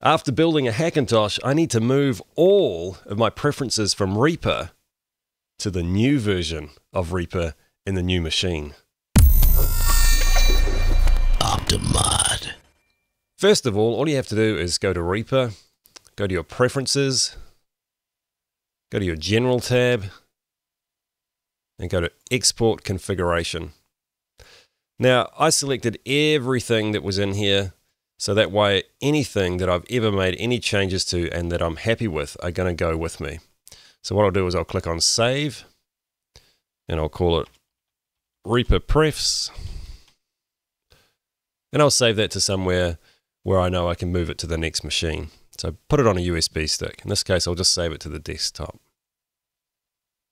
After building a Hackintosh, I need to move all of my preferences from Reaper to the new version of Reaper in the new machine. Optomod. First of all, all you have to do is go to Reaper, go to your preferences, go to your general tab, and go to export configuration. Now, I selected everything that was in here so that way, anything that I've ever made any changes to and that I'm happy with are going to go with me. So what I'll do is I'll click on Save, and I'll call it Reaper Prefs, and I'll save that to somewhere where I know I can move it to the next machine. So put it on a USB stick. In this case, I'll just save it to the desktop.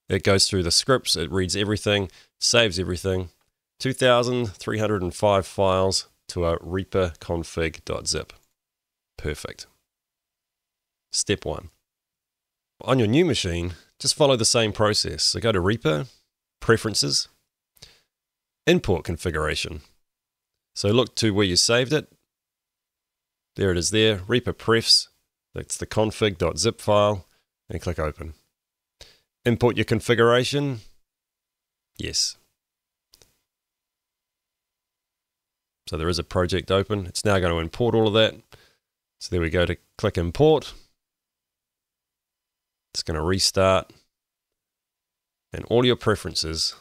It goes through the scripts, it reads everything, saves everything. 2,305 files to a reaper config.zip. Perfect. Step one. On your new machine, just follow the same process. So go to Reaper, Preferences, Import Configuration. So look to where you saved it. There it is there, Reaper Prefs. That's the config.zip file, and click Open. Import your configuration. Yes. So there is a project open. It's now going to import all of that. So there we go to click import. It's going to restart. And all your preferences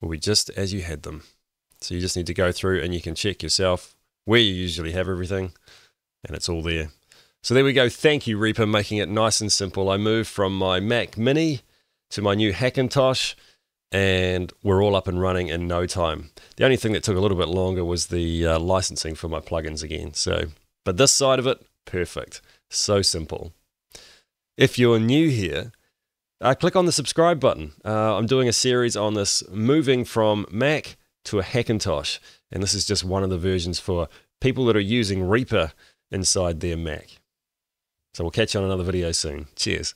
will be just as you had them. So you just need to go through and you can check yourself where you usually have everything. And it's all there. So there we go. Thank you, Reaper, making it nice and simple. I moved from my Mac Mini to my new Hackintosh and we're all up and running in no time. The only thing that took a little bit longer was the uh, licensing for my plugins again. So, but this side of it, perfect. So simple. If you're new here, uh, click on the subscribe button. Uh, I'm doing a series on this moving from Mac to a Hackintosh, and this is just one of the versions for people that are using Reaper inside their Mac. So we'll catch you on another video soon. Cheers.